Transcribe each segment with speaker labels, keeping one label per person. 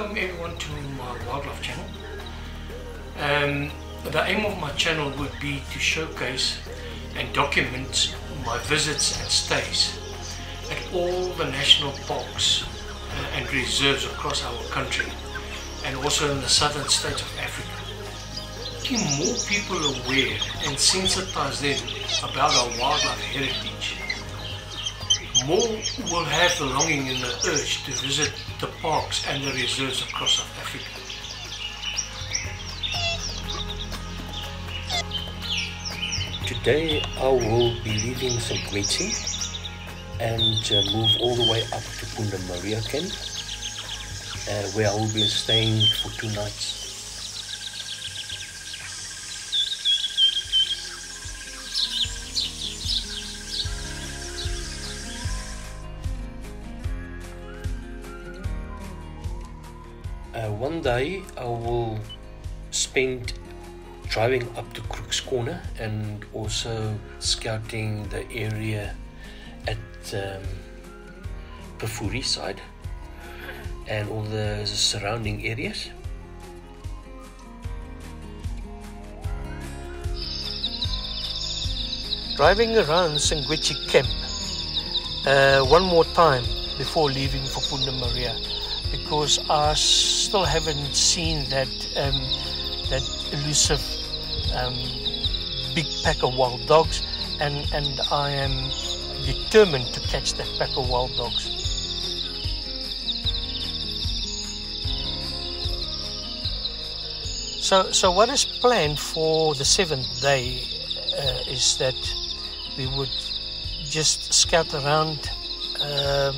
Speaker 1: welcome everyone to my wildlife channel. Um, the aim of my channel would be to showcase and document my visits and stays at all the national parks uh, and reserves across our country and also in the southern states of Africa. Making more people aware and sensitize them about our wildlife heritage. More will have the longing and the urge to visit the parks and the reserves across South Africa.
Speaker 2: Today I will be leaving Shingwedzi and uh, move all the way up to Punda Maria camp uh, where I will be staying for two nights. One day I will spend driving up to Crook's Corner and also scouting the area at um, Pafuri side and all the surrounding areas.
Speaker 1: Driving around Shingwedzi camp uh, one more time before leaving for Punda Maria because I still haven't seen that um, that elusive um, big pack of wild dogs and, and I am determined to catch that pack of wild dogs. So, so what is planned for the seventh day uh, is that we would just scout around um,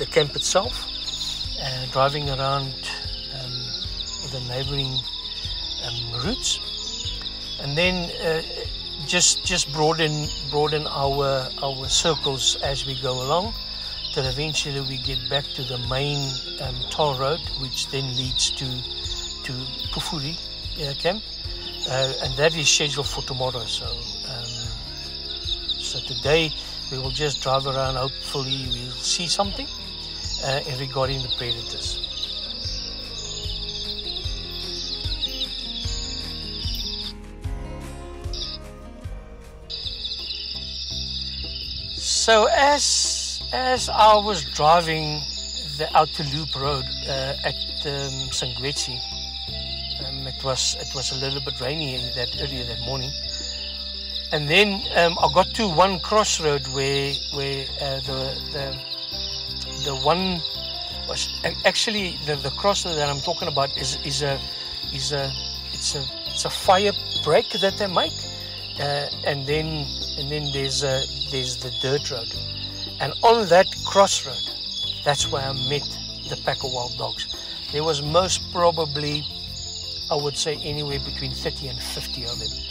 Speaker 1: the camp itself, uh, driving around um, the neighboring um, routes, and then uh, just just broaden broaden our our circles as we go along, till eventually we get back to the main um, toll road, which then leads to to Pafuri uh, camp, uh, and that is scheduled for tomorrow. So um, so today we will just drive around. Hopefully we'll see something uh, regarding the predators. So as as I was driving the outer loop road uh, at um, um, it was it was a little bit rainy that earlier that morning, and then um, I got to one crossroad where where uh, the the the one actually the, the crossroad that I'm talking about is is a is a it's a it's a fire break that they make, uh, and then and then there's a there's the dirt road, and on that crossroad, that's where I met the pack of wild dogs. There was most probably, I would say, anywhere between 30 and 50 of them.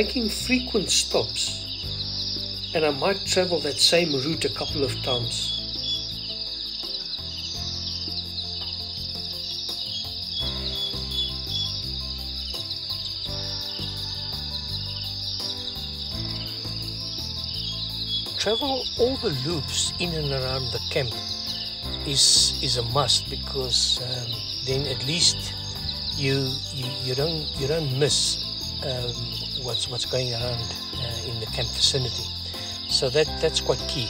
Speaker 2: Making frequent stops, and I might travel that same route a couple of times.
Speaker 1: Travel all the loops in and around the camp is is a must because um, then at least you, you you don't you don't miss um, what's what's going around uh, in the camp vicinity. So that that's quite key.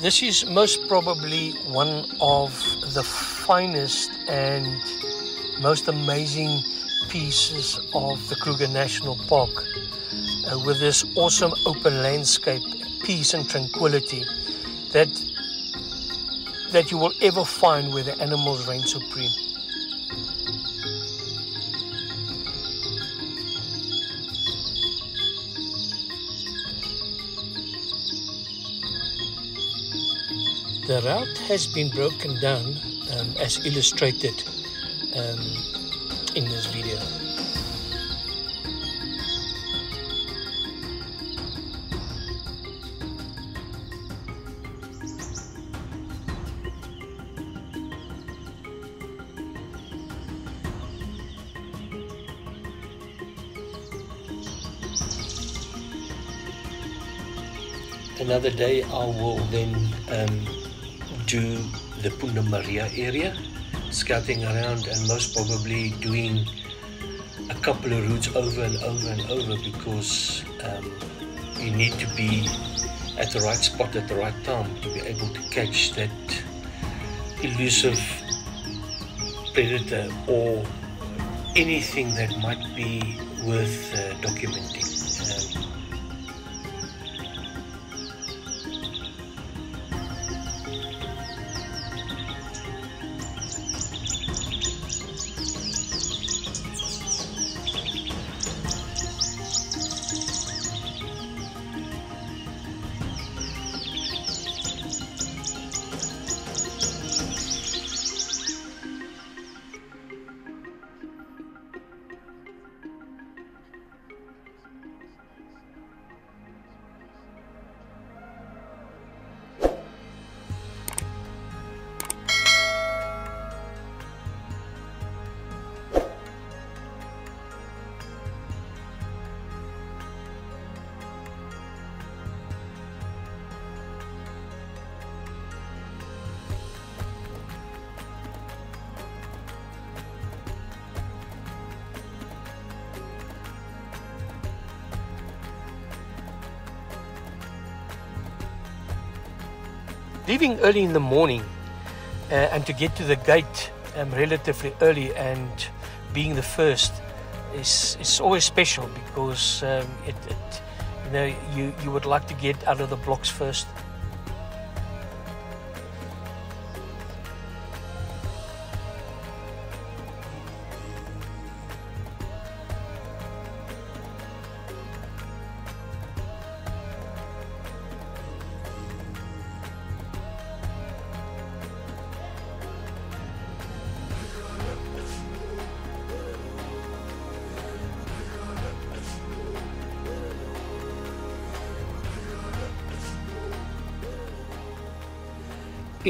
Speaker 1: This is most probably one of the finest and most amazing pieces of the Kruger National Park uh, with this awesome open landscape, peace and tranquility that that you will ever find where the animals reign supreme. The route has been broken down um, as illustrated um, in this video.
Speaker 2: Another day I will then um, do the Punda Maria area, scouting around and most probably doing a couple of routes over and over and over because um, you need to be at the right spot at the right time to be able to catch that elusive predator or anything that might be worth uh, documenting. Um,
Speaker 1: leaving early in the morning uh, and to get to the gate um, relatively early and being the first is, is always special because um, it, it, you know you, you would like to get out of the blocks first.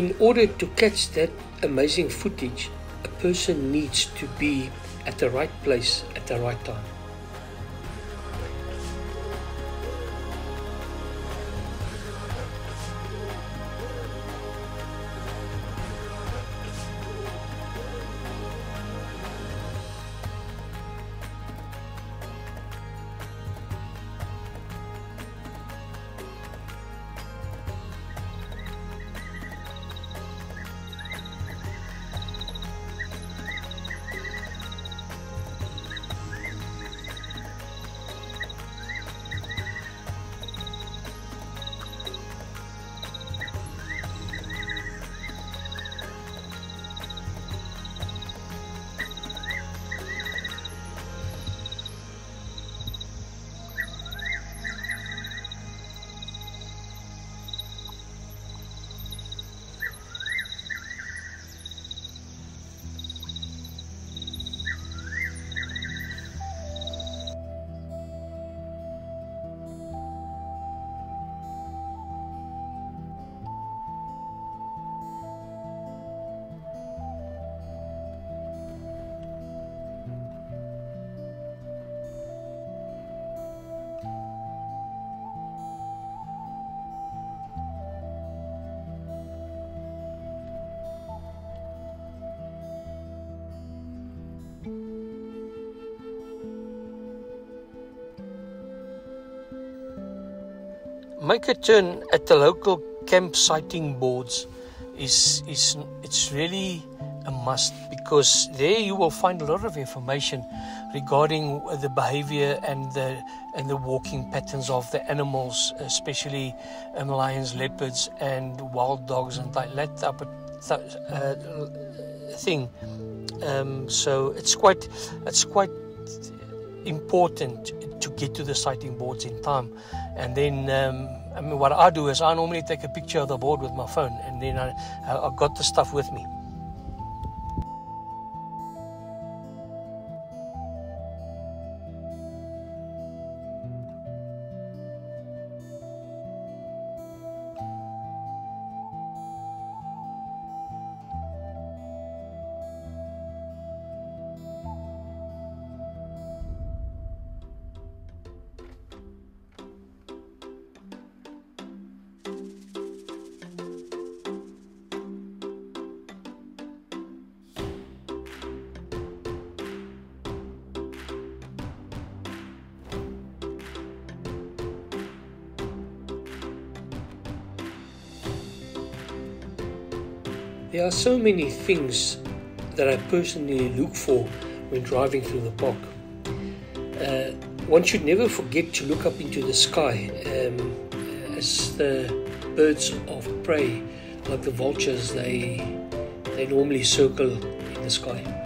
Speaker 1: In order to catch that amazing footage, a person needs to be at the right place at the right time. Make a turn at the local camp sighting boards is is it's really a must because there you will find a lot of information regarding the behavior and the and the walking patterns of the animals, especially um, lions, leopards, and wild dogs, and like that type of th- uh, thing. Um, so it's quite it's quite important to get to the sighting boards in time, and then. Um, I mean, what I do is I normally take a picture of the board with my phone, and then I, I got the stuff with me. So many things that I personally look for when driving through the park. Uh, one should never forget to look up into the sky um, as the birds of prey, like the vultures, they they normally circle in the sky.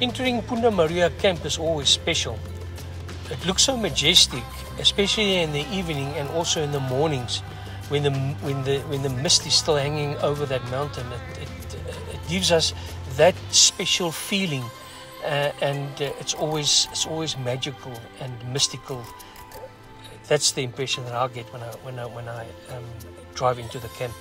Speaker 1: Entering Punda Maria camp is always special. It looks so majestic, especially in the evening and also in the mornings when the when the when the mist is still hanging over that mountain. It, it, it gives us that special feeling, uh, and uh, it's always it's always magical and mystical. That's the impression that I get when I when I when I um, drive into the camp.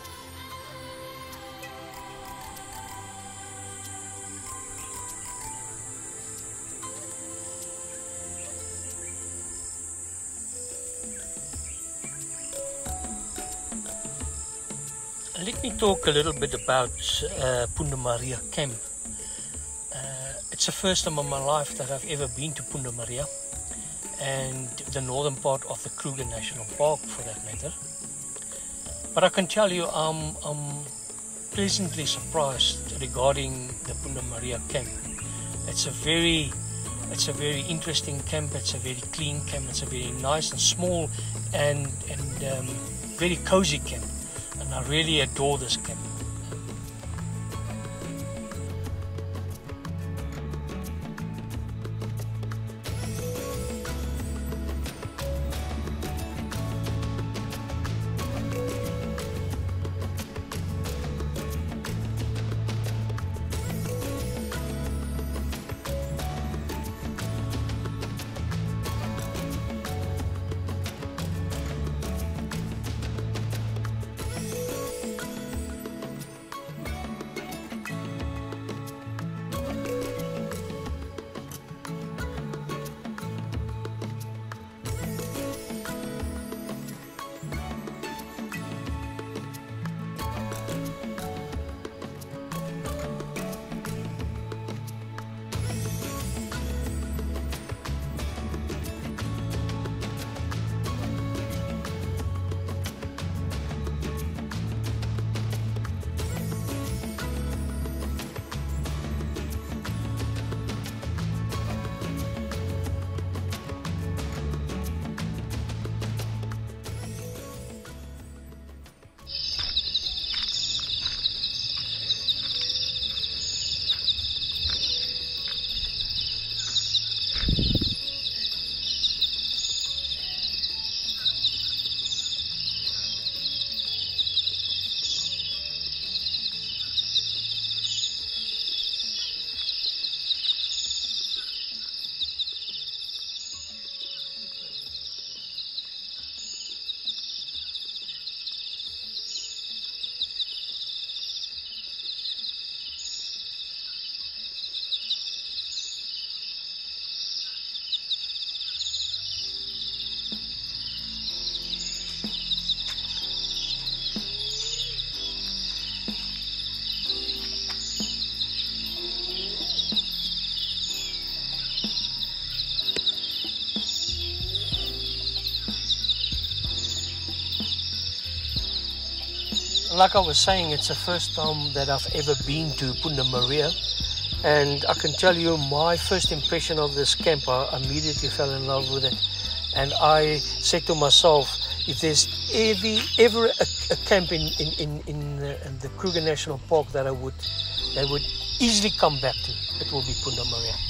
Speaker 1: Let me talk a little bit about uh, Punda Maria Camp. It's the first time in my life that I've ever been to Punda Maria and the northern part of the Kruger National Park for that matter. But I can tell you I'm, I'm pleasantly surprised regarding the Punda Maria camp. It's a very it's a very interesting camp. It's a very clean camp. It's a very nice and small and and um, very cozy camp. And I really adore this camp. Like I was saying, it's the first time that I've ever been to Punda Maria. And I can tell you my first impression of this camp, I immediately fell in love with it. And I said to myself, if there's ever, ever a, a camp in, in, in, in, the, in the Kruger National Park that I would, that would easily come back to, it will be Punda Maria.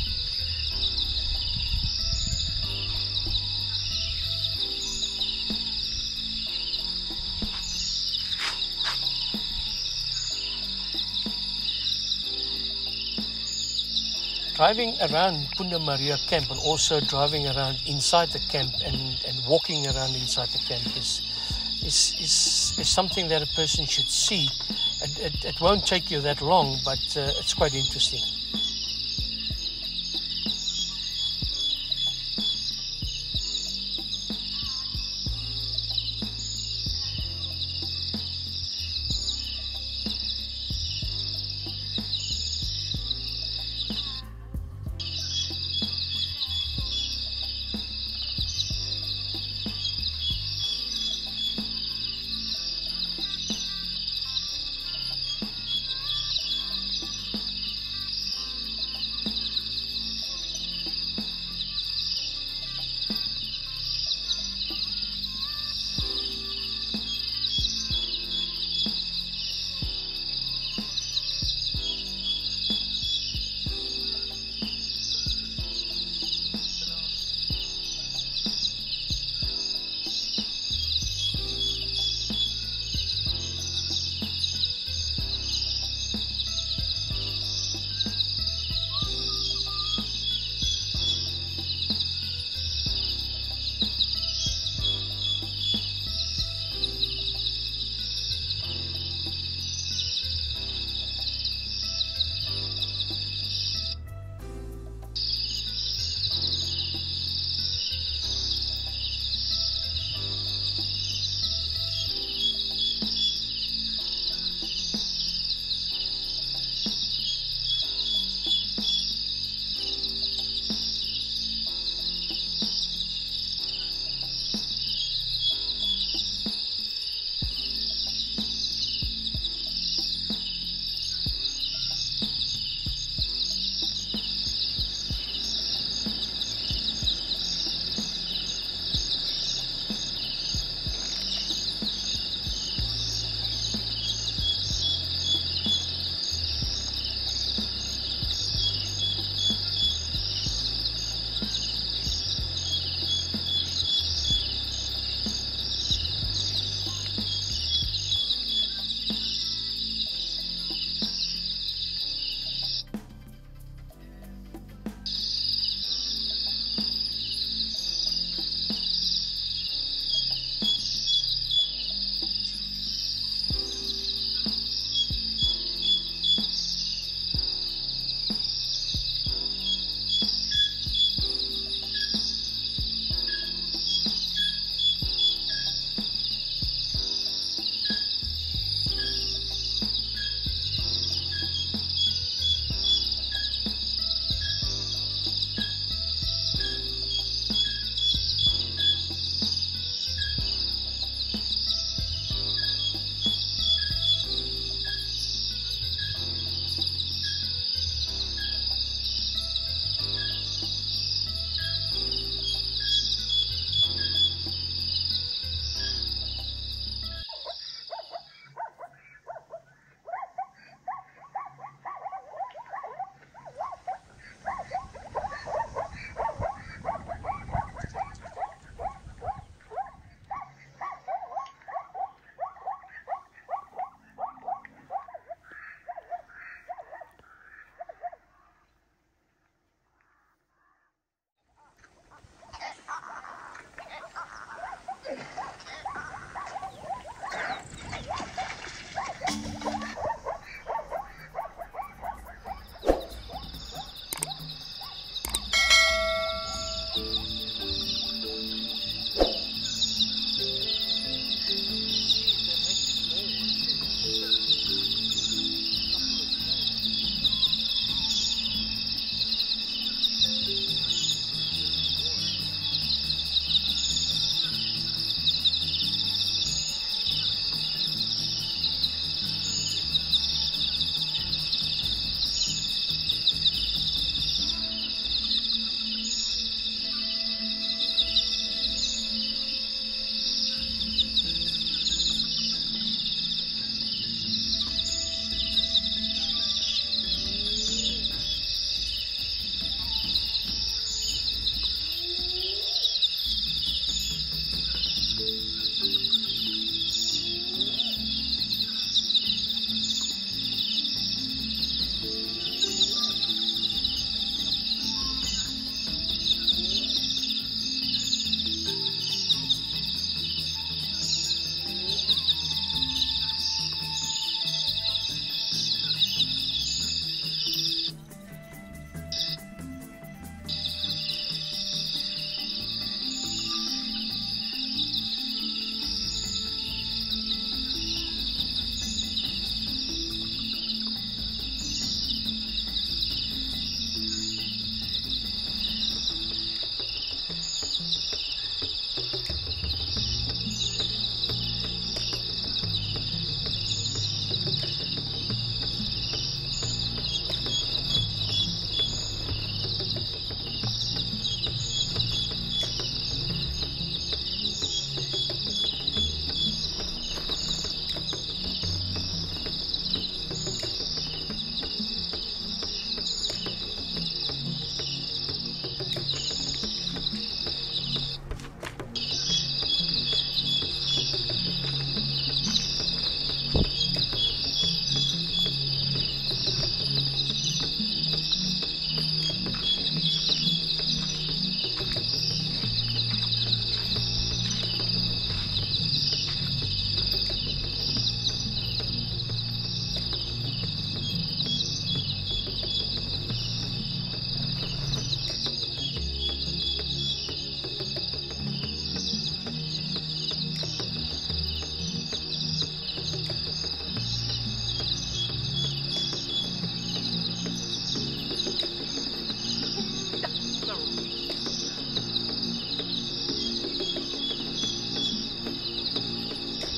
Speaker 1: Driving around Punda Maria camp and also driving around inside the camp and, and walking around inside the camp is, is, is, is something that a person should see. It, it, it won't take you that long, but uh, it's quite interesting.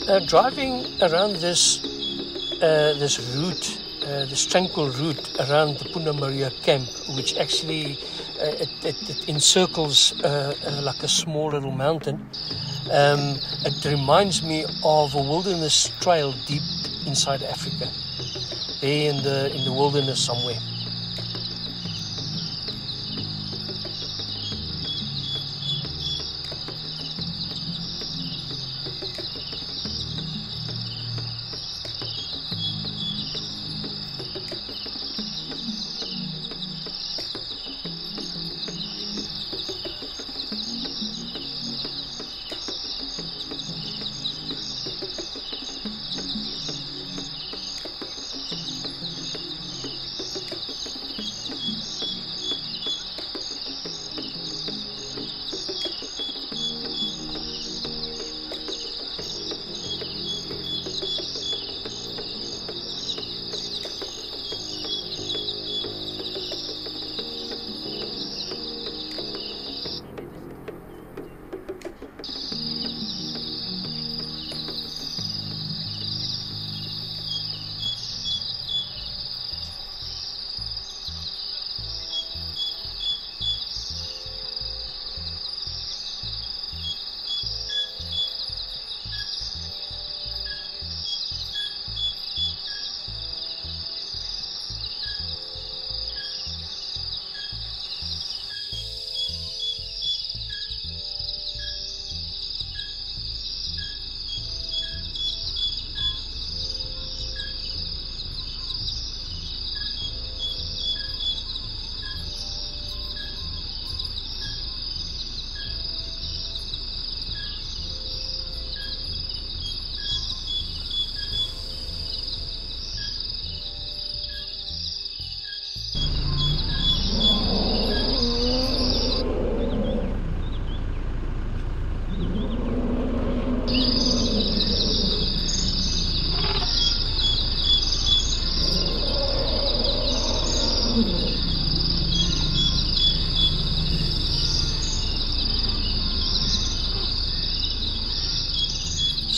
Speaker 1: Uh, driving around this uh, this route, uh, this tranquil route around the Punda Maria camp, which actually uh, it, it, it, encircles uh, uh, like a small little mountain. Um, it reminds me of a wilderness trail deep inside Africa, there in the in the wilderness somewhere.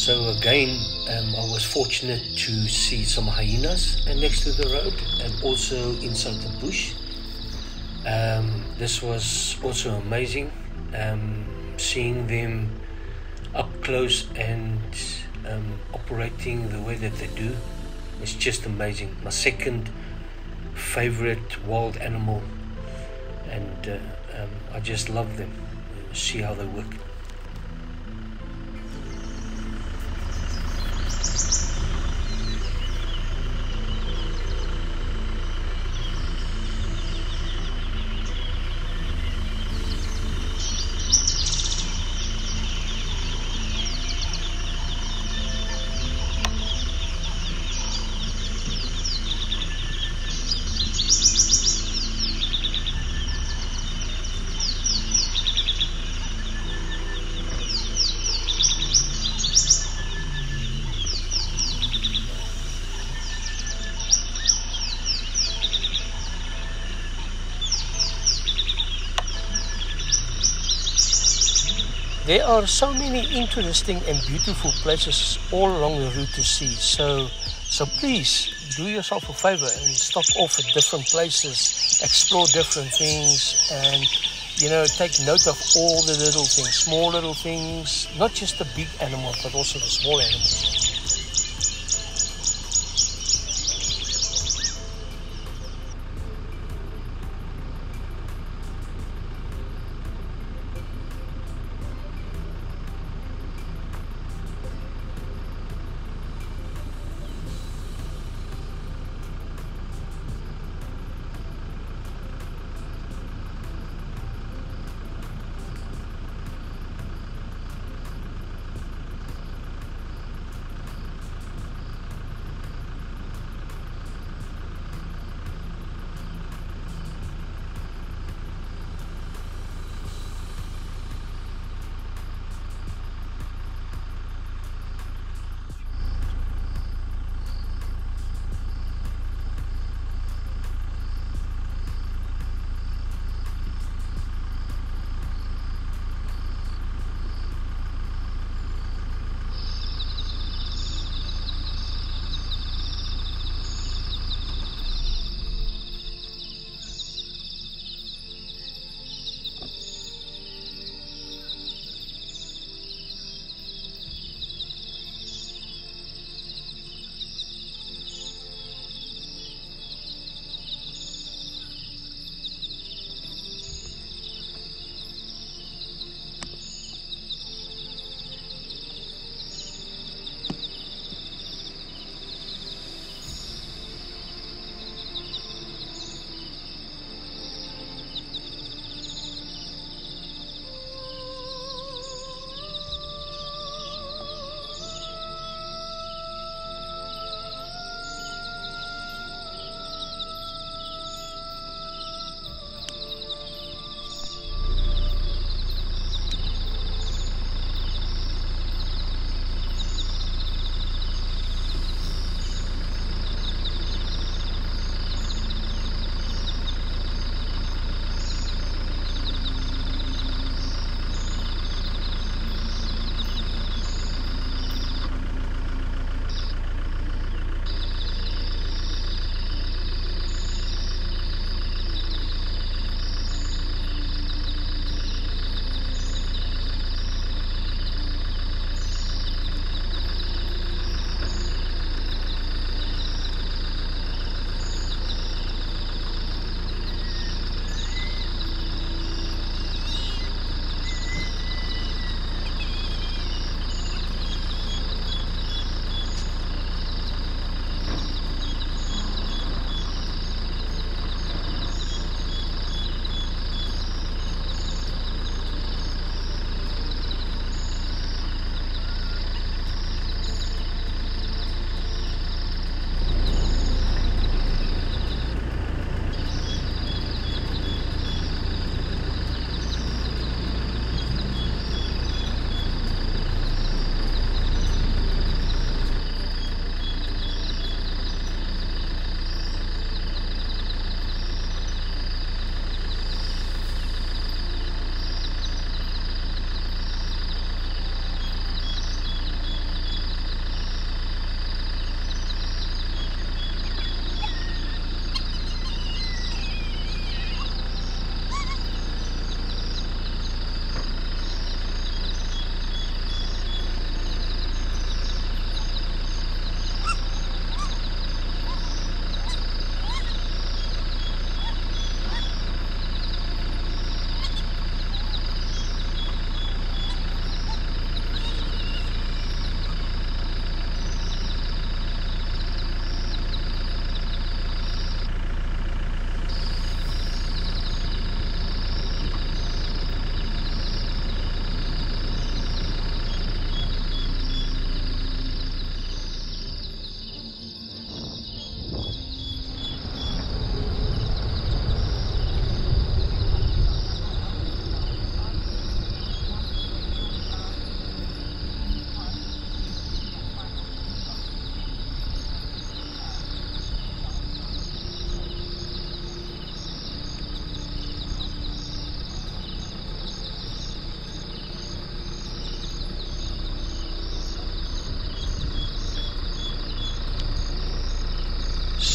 Speaker 2: So again, um, I was fortunate to see some hyenas next to the road and also inside the bush. Um, this was also amazing, um, seeing them up close and um, operating the way that they do. It's just amazing. My second favorite wild animal, and uh, um, I just love them. See how they work.
Speaker 1: There are so many interesting and beautiful places all along the route to see. So, so please do yourself a favor and stop off at different places, explore different things, and you know take note of all the little things, small little things, not just the big animals, but also the small animals.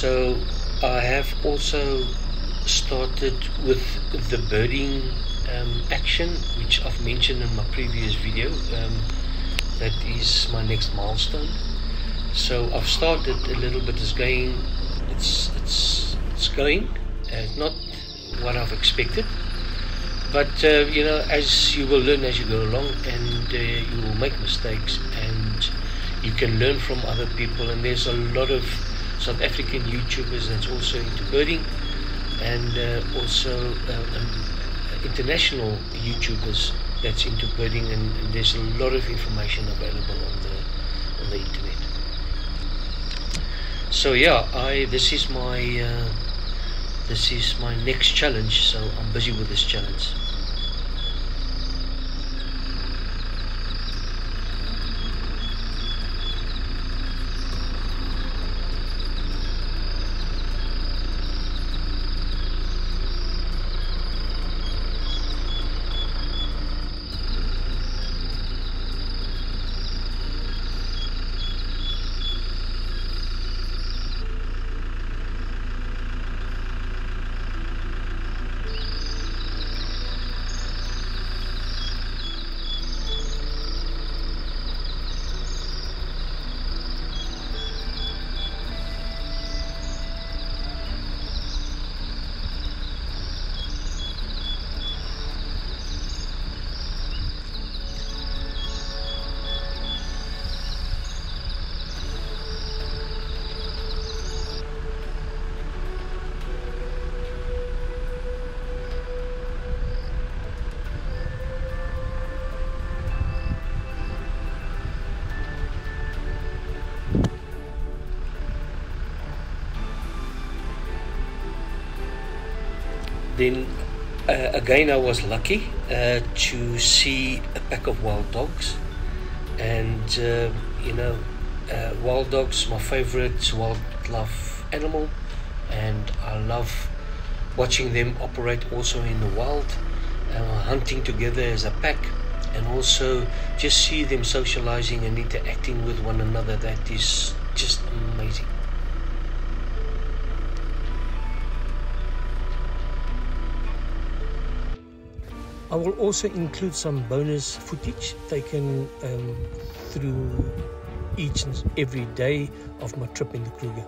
Speaker 2: So I have also started with the birding um, action, which I've mentioned in my previous video. Um, that is my next milestone. So I've started a little bit. It's going. It's it's it's going. Uh, not what I've expected, but uh, you know, as you will learn as you go along, and uh, you will make mistakes, and you can learn from other people. And there's a lot of South African YouTubers that's also into birding, and uh, also uh, um, international YouTubers that's into birding, and, and, there's a lot of information available on the on the internet. So yeah, I this is my uh, this is my next challenge. So I'm busy with this challenge. Then uh, again, I was lucky uh, to see a pack of wild dogs, and uh, you know, uh, wild dogs my favorite wildlife animal, and I love watching them operate also in the wild, hunting together as a pack, and also just see them socializing and interacting with one another. That is just amazing.
Speaker 1: I will also include some bonus footage taken um, through each and every day of my trip in the Kruger.